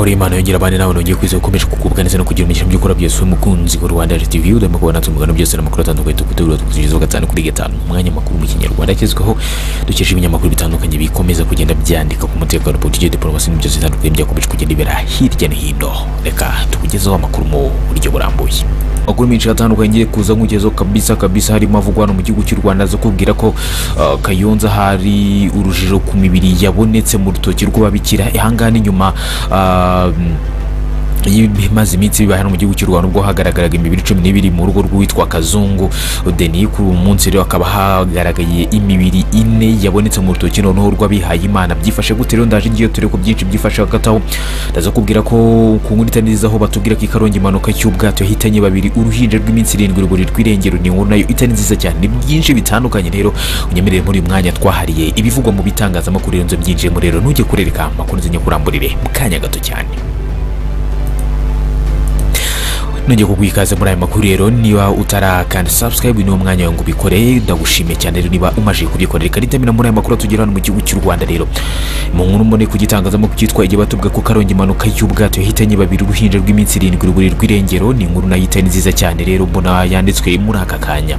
n'amahoro y'imana yongera abandi nawe nongeye kwiza gukomeje kukubwa neza no kugira umugisha mu by'ukora byose umukunzi wa rwanda tv urimo kubona umugano byose n'amakuru atandukanye tukutegura tukugezaho gatanu kuri gatanu. Umwanya makuru mu kinyarwanda agezweho dukesha ibinyamakuru bitandukanye bikomeza kugenda byandika ku mutekano politiki diporomasi n'ibyo bitandukanye byakomeje kugenda ibera hirya no hino. Reka tukugezeho amakuru mu buryo burambuye. Amakuru menshi atandukanye kuza nkugezeho kabisa kabisa harimo avugwa hano mu gihugu cy'u rwanda zo kubwira ko uh, kayonza hari urujijo ku mibiri yabonetse mu rutoki rw'ababikira. Ahangaha ni uh, um, imaze iminsi bibaye hano mu gihugu cy'u Rwanda ubwo hagaragaraga imibiri cumi n'ibiri mu rugo rw'uwitwa Kazungu. Denis kuri uyu munsi rero hakaba hagaragaye imibiri ine yabonetse mu rutoki noneho rw'abihaye Imana. Byifashe gute rero? Ndaje ngiye turi ko byinshi byifashe hagataho ndaza kubwira ko ku nkuru itanizaho batubwira ko ikarongi impanuka cy'ubwato yahitanye babiri uruhinja rw'iminsi irindwi ruburi rw'irengero ni inkuru na yo itari nziza cyane. Ni byinshi bitandukanye rero unyemerere muri uyu mwanya twahariye ibivugwa mu bitangazamakuru rero nzo byinjiyemo rero. Ntujye kurereka amakuru nzinya kuramburire mu kanya gato cyane. Nongeye kuguha ikaze muri aya makuru rero niba utarakanda subscribe ni umwanya wawe ngo ubikore. Ndagushimiye cyane rero niba umaze kubikora. Reka ritamira muri aya makuru atugera hano mu gihugu cy'u Rwanda rero. Mu nkuru mbone ku gitangazamakuru cyitwa igihe batubwa ko karongi impanuka y'ubwato yahitanye babiri uruhinja rw'iminsi irindwi ruburi rw'irengero. Ni inkuru na yo itari nziza cyane rero mbona yanditswe muri aka kanya.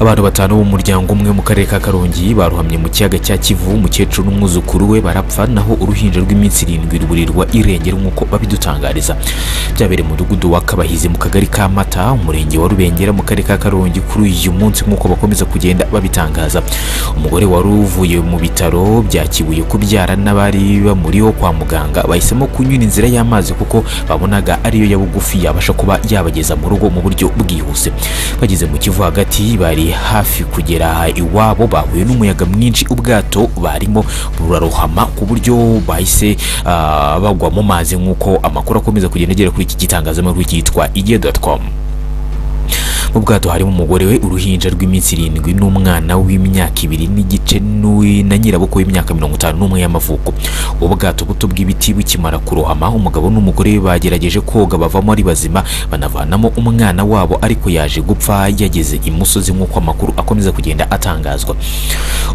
Abantu batanu b'umuryango umwe mu karere ka karongi baruhamye mu kiyaga cya kivu umukecuru n'umwuzukuru we barapfa naho uruhinja rw'iminsi irindwi ruburirwa irengero nk'uko babidutangariza byabereye mu mudugudu wa kabahizi mu kagari ka mata umurenge wa rubengera mu karere ka karongi kuri uyu munsi nk'uko bakomeza kugenda babitangaza. Umugore wari uvuye mu bitaro bya kibuye kubyara n'abari bamuriho kwa muganga bahisemo kunyura inzira y'amazi kuko babonaga ariyo ya bugufi yabasha kuba yabageza mu rugo mu buryo bwihuse. Bageze mu kivu hagati bari hafi kugera iwabo bahuye n'umuyaga mwinshi ubwato barimo burarohama ku buryo bahise uh, bagwa mu mazi nk'uko amakuru akomeza kugenda agera kuri iki gitangazamakuru cyitwa igihe.com mu bwato harimo umugore we uruhinja rw'iminsi irindwi n'umwana w'imyaka ibiri n'igice na nyirabukwe w'imyaka mirongo itanu n'umwe y'amavuko. Ubwato buto bw'ibiti bukimara kurohama umugabo n'umugore we bagerageje koga bavamo ari bazima banavanamo umwana wabo ariko yaje gupfa yageze imusozi nk'uko amakuru akomeza kugenda atangazwa.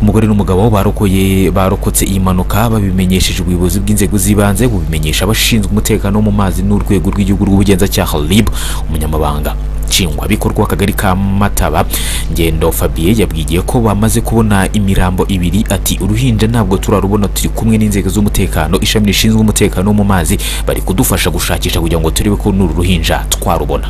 Umugore n'umugabo barokoye barokotse iyi mpanuka babimenyesheje ubuyobozi bw'inzego z'ibanze bubimenyesha abashinzwe umutekano wo mu mazi n'urwego rw'igihugu rw'ubugenzacyaha RIB umunyamabanga. Nshingwabikorwa w'akagari ka mataba ngendo fabien yabwiye ko bamaze kubona imirambo ibiri. Ati uruhinja ntabwo turarubona turi kumwe n'inzego z'umutekano ishami rishinzwe umutekano wo mu mazi bari kudufasha gushakisha kugira ngo turebe ko n'uru ruhinja twarubona.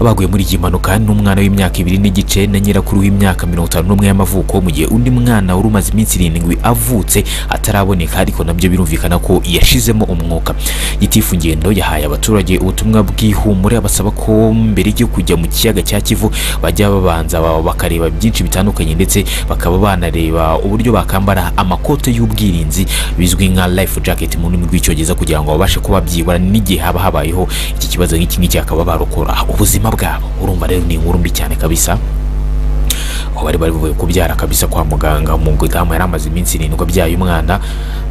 Baguye muri iyi mpanuka n'umwana w'imyaka ibiri n'igice na nyirakuru w'imyaka mirongo itanu n'umwe y'amavuko mu gihe undi mwana wari umaze iminsi irindwi avutse ataraboneka ariko na byo birumvikana ko yashizemo umwuka. Gitifu ngendo yahaye abaturage ubutumwa bw'ihumure abasaba ko mbere yo kujya mu kiyaga cya kivu bajya babanza bakareba byinshi bitandukanye ndetse bakaba banareba uburyo bakambara amakote y'ubwirinzi bizwi nka life jacket mu rurimi rw'icyongereza kugira ngo babashe kuba byibura n'igihe haba habayeho iki kibazo nk'iki ngiki bakaba barokora. Ubuzima bwabo urumva rero ni inkuru mbi cyane kabisa aho bari bari buvuye kubyara kabisa kwa muganga. Umudamu yari amaze iminsi irindwi abyaye umwana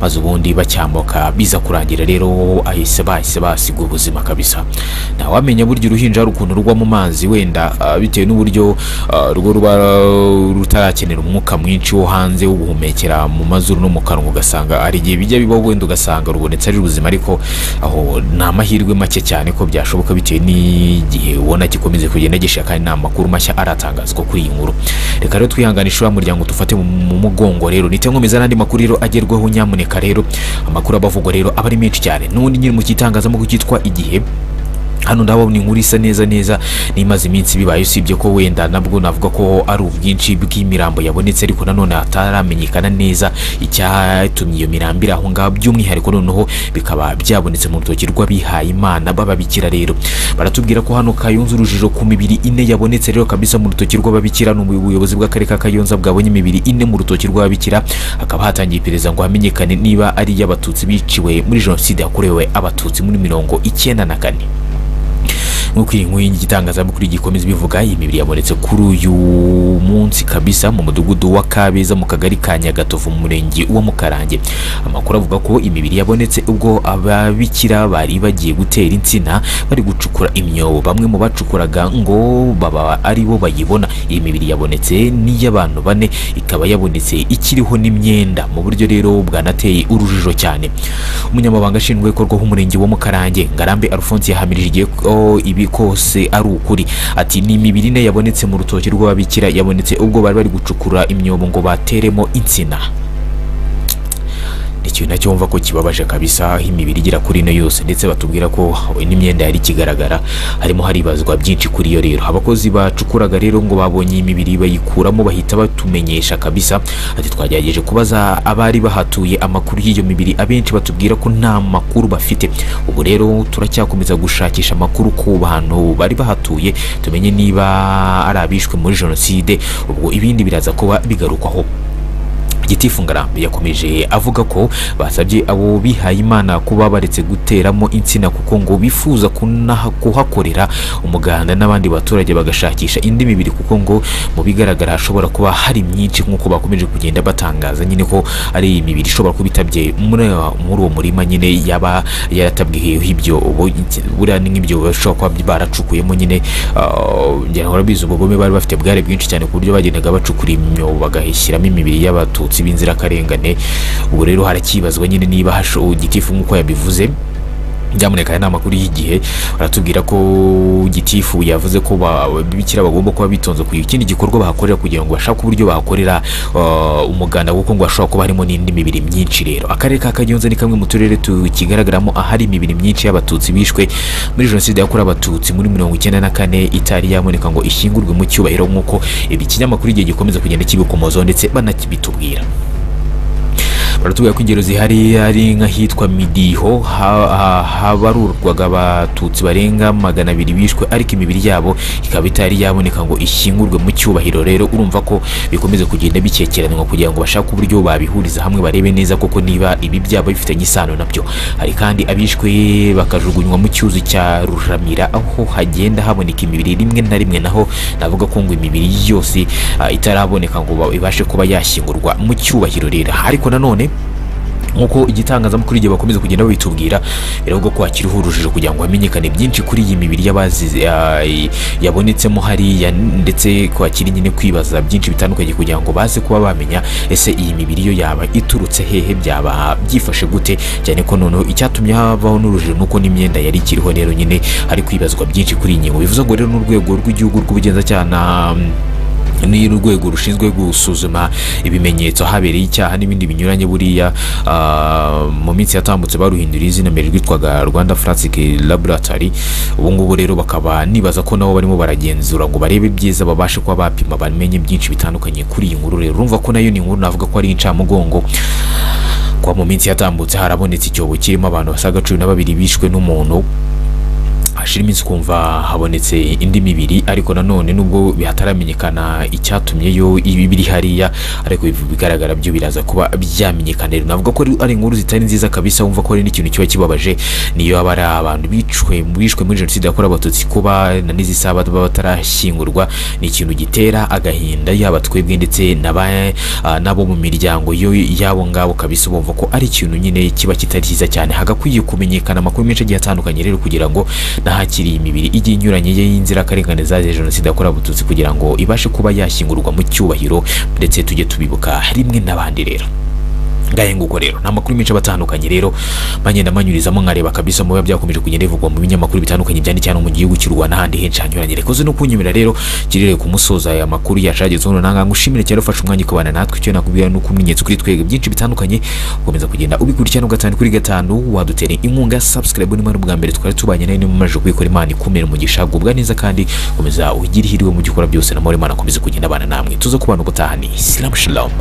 maze ubundi bacyambuka biza kurangira rero ahise bahise basiga ubuzima kabisa. Ntawamenya burya uruhinja hari ukuntu rugwa mu mazi wenda uh, bitewe n'uburyo uh, rwo ruba rutarakenera umwuka mwinshi wo hanze wo guhumekera mu mazuru no mu kanwa ugasanga hari igihe bijya bibaho wenda ugasanga rubonetse ari ruzima. Ariko aho ni amahirwe make cyane ko byashoboka bitewe n'igihe ubona gikomeze kugenda gishaka kandi nta makuru mashya aratangazwa kuri iyi nkuru. Reka rero twihanganishe uriya muryango dufate mu mugongo rero. Nite nkomeza n'andi makuru rero agerwaho nyamuneka rero. Amakuru abavugwa rero aba ari menshi cyane. N'ubundi nyiri mu gitangazamakuru cyitwa igihe. Hano ndabona inkuru isa neza neza n'imaze iminsi bibaye usibye ko wenda nabwo navuga ko ari ubwinshi bw'imirambo yabonetse ariko nanone hataramenyekana neza icyatumye iyo mirambo iri aho ngaho by'umwihariko noneho bikaba byabonetse mu rutoki rw'abihaye imana b'ababikira rero. Baratubwira ko hano kayonza urujijo ku mibiri ine yabonetse rero kabisa mu rutoki rw'ababikira ni ubuyobozi bw'akarere ka kayonza bwabonye imibiri ine mu rutoki rw'ababikira hakaba hatangiye iperereza ngo hamenyekane niba ari iy'abatutsi biciwe muri jenoside yakorewe abatutsi muri mirongo icyenda na kane. Nk'uko iyi nkuru y'igitangazamakuru gikomeza bivuga iyi mibiri yabonetse kuri uyu munsi kabisa mu mudugudu wa kabeza mu kagari ka nyagatovu mu murenge wa mukarange. Amakuru avuga ko imibiri yabonetse ubwo ababikira bari bagiye gutera insina bari gucukura imyobo. Bamwe mu bacukuraga ngo baba ari bo bayibona. Iyi mibiri yabonetse n'iy'abantu bane ikaba yabonetse ikiriho n'imyenda. Mu buryo rero bwanateye urujijo cyane. Umunyamabanga nshingwabikorwa w'umurenge wa mukarange ngarambe alphonse yahamirije ko ibi kose ari ukuri. Ati ni imibiri ine yabonetse mu rutoki rw'ababikira yabonetse ubwo bari bari gucukura imyobo ngo bateremo insina. Ikintu na cyo wumva ko kibabaje kabisa aho imibiri igera kuri ino yose ndetse batubwira ko n'imyenda yari ikigaragara harimo haribazwa byinshi kuri yo rero. Abakozi bacukuraga rero ngo babonye iyi mibiri bayikuramo bahita batumenyesha kabisa ati twagerageje kubaza abari bahatuye amakuru y'iyo mibiri abenshi batubwira ko nta makuru bafite. Ubu rero turacyakomeza gushakisha amakuru ku bantu bari bahatuye tumenye niba ari abishwe muri jenoside ubwo ibindi biraza kuba bigarukwaho. Gitifu ngarambe yakomeje avuga ko basabye abo bihaye imana kuba baretse guteramo insina kuko ngo bifuza kuhakorera umuganda n'abandi baturage bagashakisha indi mibiri kuko ngo mu bigaragara hashobora kuba hari myinshi nk'uko bakomeje kugenda batangaza nyine ko ari imibiri ishobora kuba itabye muri uwo murima nyine yaba yaratabwiyeho ibyo buriya ni nk'ibyo bashobora kuba baracukuyemo nyine ah, ngira ngo urabizi ubugome bari bafite bwari bwinshi cyane ku buryo bagendaga bacukura imyobo bagashyiramo imibiri y'abatutsi. B'inzirakarengane ubu rero harakibazwa nyine niba hasho gitifu nk'uko yabivuze. Byamuneka aya ni amakuru y'igihe baratubwira ko gitifu yavuze ko ba- bikira bagomba kuba bitonze ku ikindi gikorwa bahakorera kugira ngo bashake uburyo bahakorera uh, umuganda kuko ngo hashobora kuba harimo n'indi mibiri myinshi rero. Akarere ka kayonza ni kamwe mu turere tukigaragaramo ahari imibiri myinshi y'abatutsi bishwe muri jenoside yakorewe abatutsi muri mirongo icyenda na kane itari yaboneka ngo ishyingurwe mu cyubahiro nk'uko ibi kinyamakuru igihe gikomeza kugenda kibikomozaho ndetse banakibitubwira. Baratubwira ko ingero zihari ari nk'ahitwa midiho ha- ha- habarurwaga abatutsi barenga magana abiri bishwe ariko imibiri yabo ikaba itari yaboneka ngo ishyingurwe mu cyubahiro. Rero urumva ko bikomeza kugenda bikekeranwa kugira ngo bashake uburyo babihuriza hamwe barebe neza koko niba ibi byaba bifitanye isano na byo. Hari kandi abishwe bakajugunywa mu cyuzi cya ruramira aho hagenda haboneka imibiri rimwe na rimwe naho navuga ko ngo imibiri yose ah, itaraboneka ngo ba- ibashe kuba yashyingurwa mu cyubahiro rero. Ariko nanone nk'uko igitangazamakuru igihe bakomeza kugenda babitubwira biravuga ko hakiriho urujijo kugira ngo hamenyekane byinshi kuri iyi mibiri y'abazize ya- yabonetsemo hariya ndetse ko hakiri nyine kwibaza byinshi bitandukanye kugira ngo baze kuba bamenya ese iyi mibiri yo yaba iturutse hehe? Byaba byifashe gute? Cyane ko noneho icyatumye habaho n'urujijo nuko n'imyenda yari ikiriho rero nyine hari kwibazwa byinshi kuri iyi ngingo. Bivuze ngo rero n'urwego rw'igihugu rw'ubugenzacyaha na ni urwego rushinzwe gusuzuma ibimenyetso habereye icyaha n'ibindi binyuranye buriya ah, mu minsi yatambutse baruhinduriye izina mbere rwitwaga rwanda forensic laboratory. Ubu ngubu rero bakaba nibaza ko nabo barimo baragenzura ngo barebe ibyiza babashe kuba bapima bamenye byinshi bitandukanye kuri iyi nkuru rero. Urumva ko na yo ni inkuru navuga ko ari incamugongo. Kuba mu minsi yatambutse harabonetse icyobo kirimo abantu basaga cumi na babiri bishwe n'umuntu. Hashira iminsi ukumva habonetse indi mibiri ariko nanone nubwo hataramenyekana icyatumye yo ibi biri hariya ariko bigaragara byo biraza kuba byamenyekana navuga ko ari inkuru zitari nziza kabisa wumva ko hari n'ikintu kiba kibabaje niyo haba ari abantu bicwe bishwe muri jenoside yakorewe abatutsi kuba na n'izi saha baba batarashyingurwa ni ikintu gitera agahinda yaba twebwe ndetse ah, n'abo mu miryango yo y'abo ngabo kabisa bumva ko ari ikintu nyine kiba kitari cyiza cyane. Hagakwiye kumenyekana amakuru menshi agiye atandukanye rero kugira ngo n'ahakiri imibiri igiye inyuranye y'inzirakarengane zazize jenoside yakorewe abatutsi kugira ngo ibashe kuba yashyingurwa mu cyubahiro ndetse tujye tubibuka rimwe n'abandi rero. Ngahe nguko rero ni amakuru menshi abatandukanye rero bagenda banyurizamo nkareba kabisa mu biba byakomeje kugenda bivugwa mu binyamakuru bitandukanye byane cyane mu gihugu cy'u n'ahandi henshi hanyuranye reka uze no kunyumira rero kirere ku musoza aya makuru yashagezweho nanga ngushimire cyane ufashe umwanya kubana natwe icyo nakubwira no ukumenyetso kuri twege byinshi bitandukanye ukomeza kugenda ubikurikirana gatanu kuri gatanu wadutera inkunga subscribe ni mara bwa mbere twari tubanye nayo ni mumaje kubikora imana ikumira umugisha gubwa neza kandi komeza ugire mu gikora byose na Imana akomeze kugenda abana namwe. Tuzo kubana Shalom Shalom